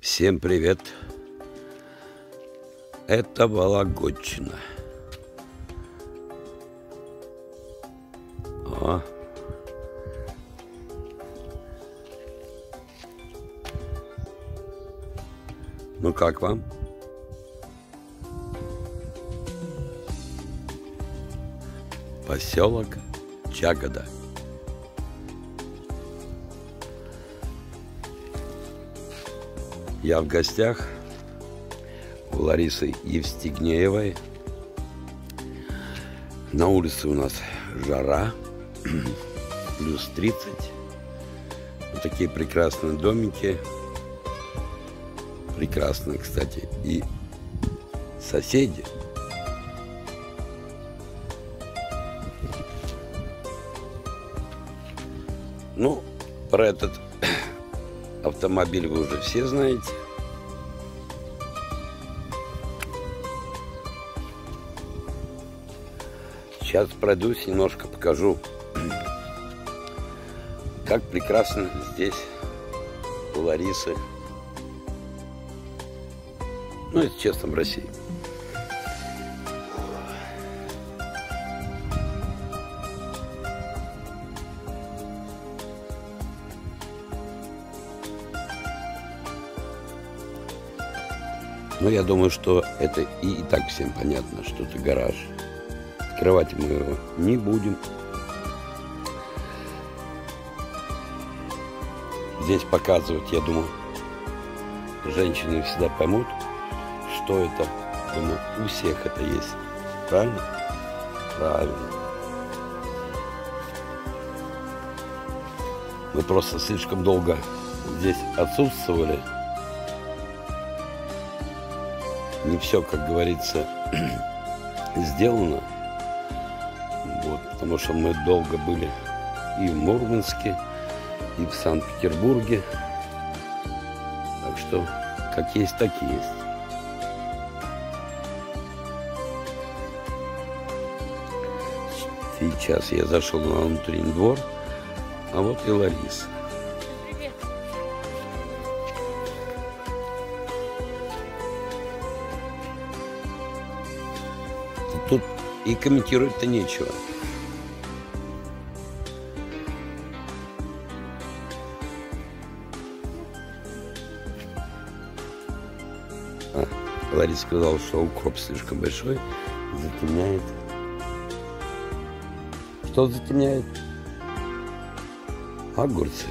Всем привет! Это Вологодчина. О. Ну как вам? Поселок Чагода. Я в гостях у Ларисы Евстигнеевой. На улице у нас жара, плюс 30. Вот такие прекрасные домики. Прекрасные, кстати, и соседи. Ну, про этот автомобиль вы уже все знаете. Сейчас пройдусь, немножко покажу, как прекрасно здесь у Ларисы. Ну, это честно, в России. Но я думаю, что это и, и так всем понятно, что это гараж. Открывать мы его не будем. Здесь показывать, я думаю, женщины всегда поймут, что это. Думаю, у всех это есть. Правильно? Правильно. Мы просто слишком долго здесь отсутствовали. Не все, как говорится, сделано. Вот, потому что мы долго были и в Мурманске, и в Санкт-Петербурге. Так что, как есть, так и есть. Сейчас я зашел на внутренний двор, а вот и Лариса. И комментировать-то нечего. А, Лариса сказала, что укроп слишком большой, затемняет. Что затемняет? Огурцы.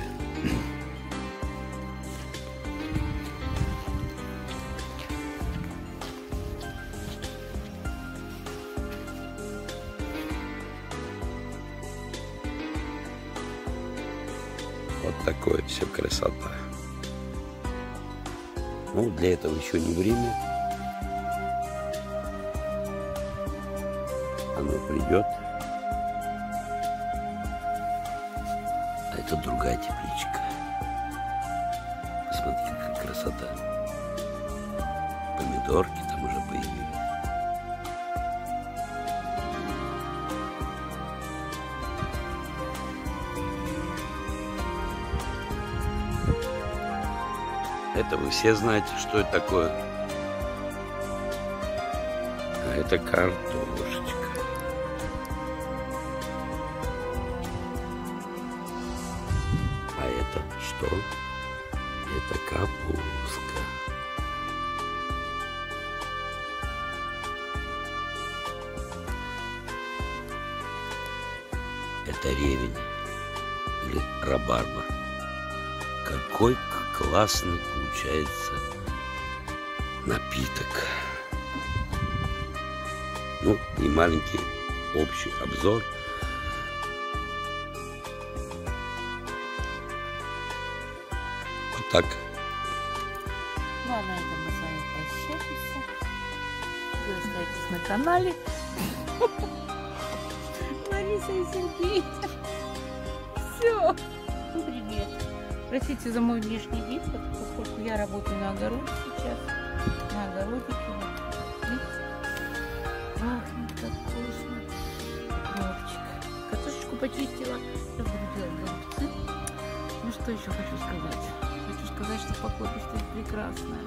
Такое все красота. Ну, для этого еще не время. Оно придет. А это другая тепличка. Смотри, какая красота. Помидорки там уже появились. Это вы все знаете, что это такое. А это картошечка. А это что? Это капустка. Это ревень или рабарбар. Какой классный получается напиток. Ну и маленький общий обзор. Вот так. Ну а на этом мы с вами прощаемся. Вы остаетесь на канале. Лариса и Сергей. Все. Привет. Простите за мой внешний вид, поскольку я работаю на огороде сейчас. На огородике. вот. Пахнет как вкусно. Укропчик. Картошечку почистила. Сейчас буду делать голубцы. Ну что еще хочу сказать? Хочу сказать, что покладистость прекрасная.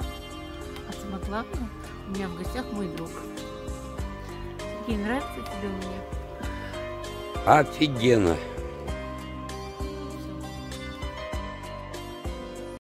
А самое главное, у меня в гостях мой друг. Сергей, нравится тебе у меня? Офигенно.